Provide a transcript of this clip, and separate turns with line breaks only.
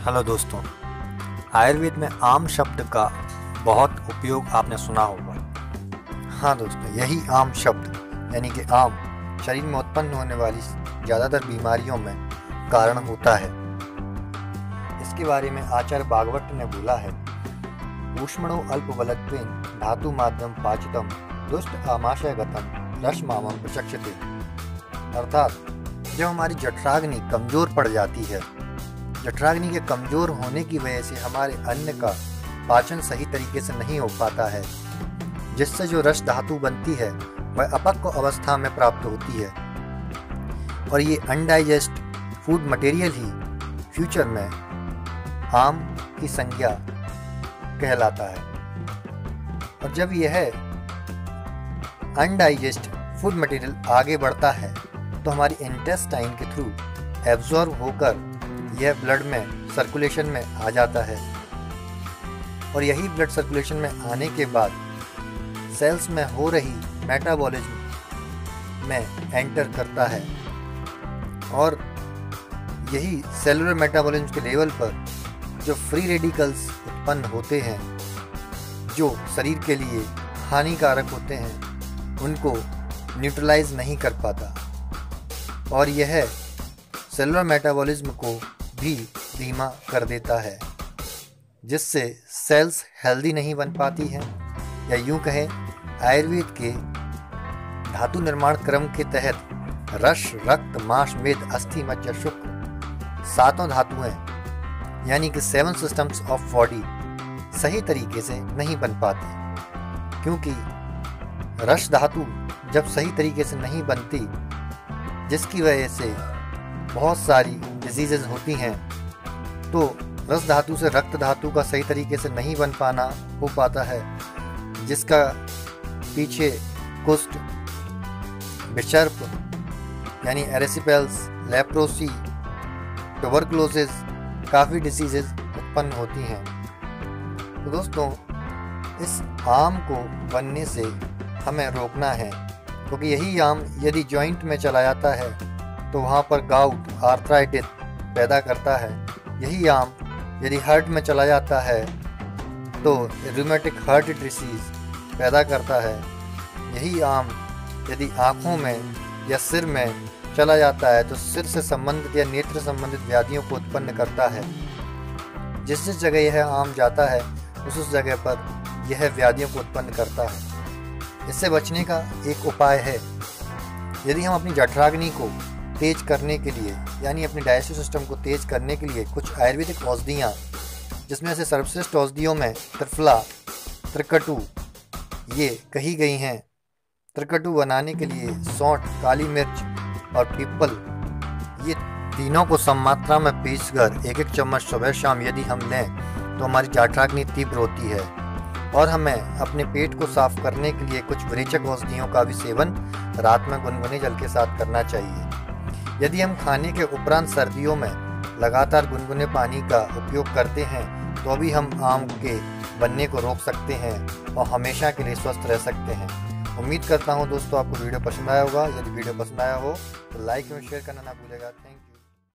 Hello दोस्तों, आयुर्वेद में आम शब्द का बहुत उपयोग आपने सुना होगा। हाँ दोस्तों, यही आम शब्द, यानी कि आम, शरीर में उत्पन्न होने वाली ज़्यादातर बीमारियों में कारण होता है। इसके बारे में आचार्य भागवत ने बोला है, ऊष्मणो अल्प बलत्वेन धातु माध्यम पाचितम दुष्ट आमाशय गतम रस मामम प्रचक्षते। अर्थात, जब हमारी जठराग्नि कमज़ोर पड़ जाती है जठराग्नि के कमज़ोर होने की वजह से हमारे अन्न का पाचन सही तरीके से नहीं हो पाता है। जिससे जो रस धातु बनती है, वह अपक्व अवस्था में प्राप्त होती है। और ये अनडाइजेस्ट फ़ूड मटेरियल ही फ्यूचर में आम की संज्ञा कहलाता है। और जब यह अनडाइजेस्ट फ़ूड मटेरियल आगे बढ़ता है तो हमारी इंटेस्टाइन के थ्रू एब्जॉर्व होकर यह ब्लड में सर्कुलेशन में आ जाता है। और यही ब्लड सर्कुलेशन में आने के बाद सेल्स में हो रही मेटाबॉलिज्म में एंटर करता है। और यही सेलुलर मेटाबॉलिज्म के लेवल पर जो फ्री रेडिकल्स उत्पन्न होते हैं, जो शरीर के लिए हानिकारक होते हैं, उनको न्यूट्रलाइज नहीं कर पाता। और यह सेलुलर मेटाबॉलिज्म को भी धीमा कर देता है, जिससे सेल्स हेल्दी नहीं बन पाती हैं। या यूँ कहें, आयुर्वेद के धातु निर्माण क्रम के तहत रस, रक्त, मांस, मेद, अस्थि, मज्जा, शुक्र सातों धातुएँ यानी कि सेवन सिस्टम्स ऑफ़ बॉडी सही तरीके से नहीं बन पाती, क्योंकि रस धातु जब सही तरीके से नहीं बनती, जिसकी वजह से बहुत सारी डिजीजेज होती हैं तो रस धातु से रक्त धातु का सही तरीके से नहीं बन पाना हो पाता है, जिसका पीछे कुष्ठ बिशर्प यानी एरेसिपेल्स लेप्रोसी ट्यूबरक्लोसिस काफ़ी डिसीजेज उत्पन्न होती हैं। तो दोस्तों, इस आम को बनने से हमें रोकना है, क्योंकि तो यही आम यदि जॉइंट में चला जाता है तो वहाँ पर गाउट आर्थराइटिस पैदा करता है। यही आम यदि हार्ट में चला जाता है तो रूमेटिक हार्ट डिसीज़ पैदा करता है। यही आम यदि आँखों में या सिर में चला जाता है तो सिर से संबंधित या नेत्र संबंधित व्याधियों को उत्पन्न करता है। जिस जिस जगह यह आम जाता है, उस उस जगह पर यह व्याधियों को उत्पन्न करता है। इससे बचने का एक उपाय है। यदि हम अपनी जठराग्नि को तेज करने के लिए, यानी अपने डाइजेस्टिव सिस्टम को तेज करने के लिए कुछ आयुर्वेदिक औषधियाँ, जिसमें से सर्वश्रेष्ठ औषधियों में त्रिफला, त्रिकटु, ये कही गई हैं। त्रिकटु बनाने के लिए सौंठ, काली मिर्च और पीपल, ये तीनों को सम मात्रा में पीस कर एक एक चम्मच सुबह शाम यदि हम लें तो हमारी जाठराग्नि तीव्र होती है। और हमें अपने पेट को साफ़ करने के लिए कुछ वृचक औषधियों का भी सेवन रात में गुनगुने जल के साथ करना चाहिए। यदि हम खाने के उपरांत सर्दियों में लगातार गुनगुने पानी का उपयोग करते हैं तो भी हम आम के बनने को रोक सकते हैं और हमेशा के लिए स्वस्थ रह सकते हैं। उम्मीद करता हूँ दोस्तों आपको वीडियो पसंद आया होगा। यदि वीडियो पसंद आया हो तो लाइक एवं शेयर करना ना भूलेगा। Thank you.